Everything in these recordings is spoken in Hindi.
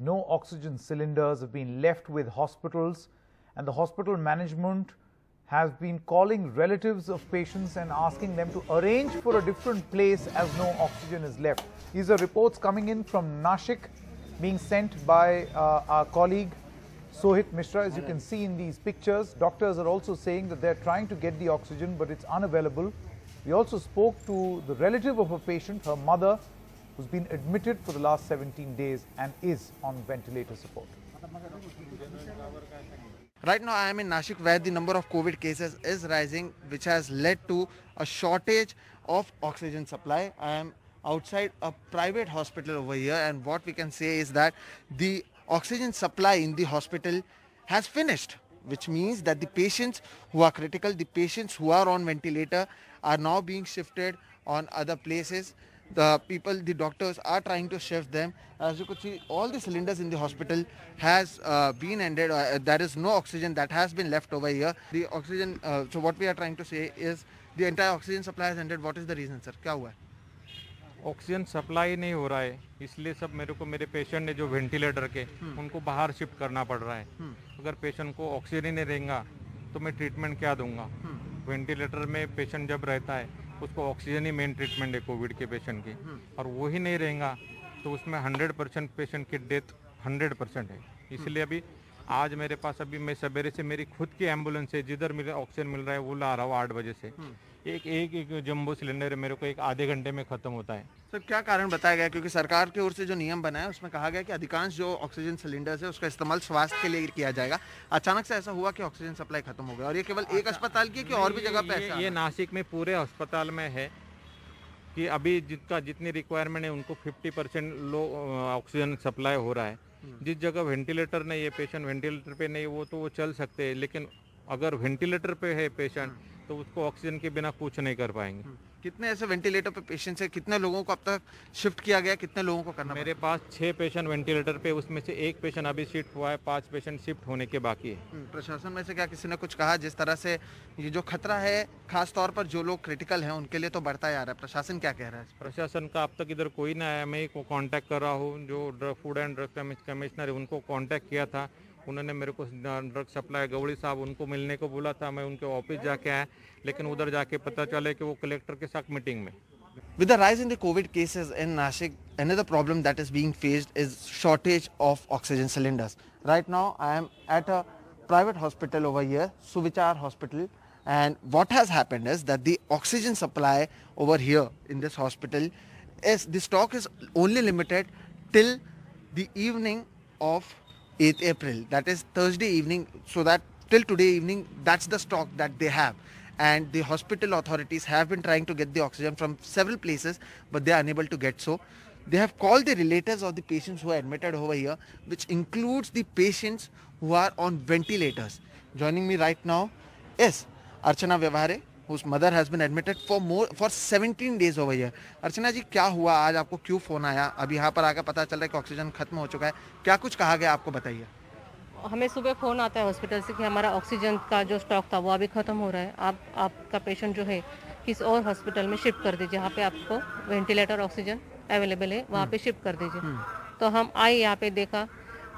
No oxygen cylinders have been left with hospitals, and the hospital management has been calling relatives of patients and asking them to arrange for a different place as no oxygen is left. These are reports coming in from Nashik being sent by uh, our colleague Sohit Mishra. As you can see in these pictures, doctors are also saying that they're trying to get the oxygen but it's unavailable. We also spoke to the relative of a patient, her mother, who's been admitted for the last 17 days and is on ventilator support. Right now, I am in Nashik where the number of COVID cases is rising, which has led to a shortage of oxygen supply. I am outside a private hospital over here, and what we can say is that the oxygen supply in the hospital has finished, which means that the patients who are critical, the patients who are on ventilator, are now being shifted on other places the people, the doctors are trying to shift them. As you could see, all the cylinders in the hospital has uh, been ended. Uh, there is no oxygen that has been left over here. The oxygen, uh, so what we are trying to say is the entire oxygen supply has ended. What is the reason, sir? क्या हुआ है? ऑक्सीजन सप्लाई नहीं हो रहा है इसलिए सब मेरे को मेरे पेशेंट ने जो वेंटिलेटर के उनको बाहर शिफ्ट करना पड़ रहा है अगर पेशेंट को ऑक्सीजन ही नहीं रहेगा तो मैं ट्रीटमेंट क्या दूँगा वेंटिलेटर में पेशेंट जब रहता है उसको ऑक्सीजन ही मेन ट्रीटमेंट है कोविड के पेशेंट की। और वो ही नहीं रहेगा तो उसमें हंड्रेड परसेंट पेशेंट की डेथ हंड्रेड परसेंट है। इसलिए अभी आज मेरे पास अभी मैं सवेरे से मेरी खुद की एंबुलेंस है जिधर मेरे ऑक्सीजन मिल रहा है वो ला रहा हूँ आठ बजे से। एक एक एक जम्बो सिलेंडर मेरे को एक आधे घंटे में खत्म होता है। सर क्या कारण बताया गया? क्योंकि सरकार की ओर से जो नियम बना है उसमें कहा गया कि अधिकांश जो ऑक्सीजन सिलेंडर्स है उसका इस्तेमाल स्वास्थ्य के लिए किया जाएगा। अचानक से ऐसा हुआ कि ऑक्सीजन सप्लाई खत्म हो गया और ये केवल एक अस्पताल की कि और भी जगह पे ये, ये नासिक में पूरे अस्पताल में है कि अभी जिसका जितनी रिक्वायरमेंट है उनको 50 परसेंट लो ऑक्सीजन सप्लाई हो रहा है। जिस जगह वेंटिलेटर नहीं है पेशेंट वेंटिलेटर पे नहीं वो तो वो चल सकते हैं लेकिन अगर वेंटिलेटर पे है पेशेंट तो उसको ऑक्सीजन के बिना कुछ नहीं कर पाएँगे। कितने ऐसे वेंटिलेटर पे पेशेंट्स है? कितने लोगों को अब तक शिफ्ट किया गया? कितने लोगों को करना मेरे पास छः पेशेंट वेंटिलेटर पे उसमें से एक पेशेंट अभी शिफ्ट हुआ है पाँच पेशेंट शिफ्ट होने के बाकी है। हम्म, प्रशासन में से क्या किसी ने कुछ कहा? जिस तरह से ये जो खतरा है खास तौर पर जो लोग क्रिटिकल हैं उनके लिए तो बढ़ता जा रहा है। प्रशासन क्या कह रहा है प्रशासन का अब तक इधर कोई ना आया। मैं कांटेक्ट कर रहा हूँ जो फ़ूड एंड ड्रग कमिश्नर है उनको कांटेक्ट किया था। उन्होंने मेरे को ड्रग सप्लाई गवड़ी साहब उनको मिलने को बोला था मैं उनके ऑफ़िस जाके आया लेकिन उधर जाके पता चले कि वो कलेक्टर के साथ मीटिंग में With the rise in the COVID cases in Nashik, another problem that is being faced is shortage of oxygen cylinders. Right now, I am at a private hospital over here, Suvichar Hospital, and what has happened is that the oxygen supply over here in this hospital is the stock is only limited till the evening of 8th April. That is Thursday evening. So that till today evening, that's the stock that they have. And the hospital authorities have been trying to get the oxygen from several places, but they are unable to get so. They have called the relatives of the patients who are admitted over here, which includes the patients who are on ventilators. Joining me right now is Archana Vyavare, whose mother has been admitted for more for 17 days over here. Archana ji क्या हुआ? आज आपको क्यों फ़ोन आया? अभी यहाँ पर आकर पता चल रहा है कि ऑक्सीजन खत्म हो चुका है। क्या कुछ कहा गया आपको बताइए? हमें सुबह फ़ोन आता है हॉस्पिटल से कि हमारा ऑक्सीजन का जो स्टॉक था वो अभी ख़त्म हो रहा है। आप आपका पेशेंट जो है किस और हॉस्पिटल में शिफ्ट कर दीजिए। जहाँ पे आपको वेंटिलेटर ऑक्सीजन अवेलेबल है वहाँ पे शिफ्ट कर दीजिए। तो हम आए यहाँ पे देखा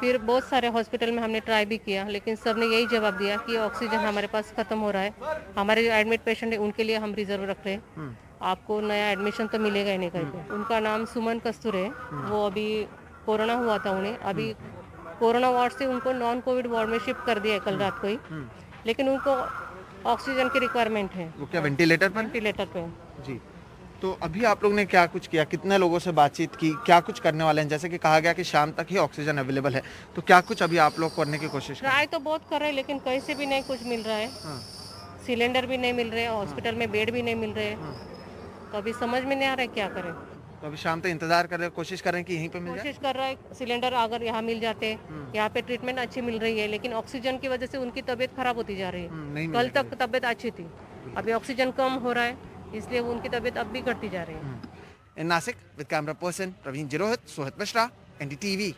फिर बहुत सारे हॉस्पिटल में हमने ट्राई भी किया लेकिन सबने यही जवाब दिया कि ऑक्सीजन हमारे पास ख़त्म हो रहा है। हमारे जो एडमिट पेशेंट है उनके लिए हम रिज़र्व रख रहे हैं। आपको नया एडमिशन तो मिलेगा ही नहीं करके उनका नाम सुमन कस्तूर है। वो अभी कोरोना हुआ था उन्हें। अभी कोरोना वार्ड से उनको नॉन कोविड वार्ड में शिफ्ट कर दिया है कल रात को ही। लेकिन उनको ऑक्सीजन की रिक्वायरमेंट है। वो क्या वेंटिलेटर पर वेंटिलेटर पे जी। तो अभी आप लोग ने क्या कुछ किया? कितने लोगों से बातचीत की? क्या कुछ करने वाले हैं? जैसे कि कहा गया कि शाम तक ही ऑक्सीजन अवेलेबल है। तो क्या कुछ अभी आप लोग करने की कोशिश कर ट्राई तो बहुत कर रहे हैं लेकिन कहीं से भी नहीं कुछ मिल रहा है। सिलेंडर भी नहीं मिल रहे हॉस्पिटल में बेड भी नहीं मिल रहे। तो अभी समझ में नहीं आ रहा है क्या करें। तो अभी शाम तक इंतज़ार कर रहे हैं कोशिश कर रहे हैं कि यहीं पे मिल कोशिश कर रहा है सिलेंडर अगर यहाँ मिल जाते यहाँ पे ट्रीटमेंट अच्छी मिल रही है लेकिन ऑक्सीजन की वजह से उनकी तबीयत खराब होती जा रही हम्म, है कल तक तबीयत अच्छी थी अभी ऑक्सीजन कम हो रहा है। इसलिए उनकी तबीयत अब भी घटती जा रही है। हम्म। Nashik with camera person Praveen जिरोहित, Sohit Mishra, NDTV.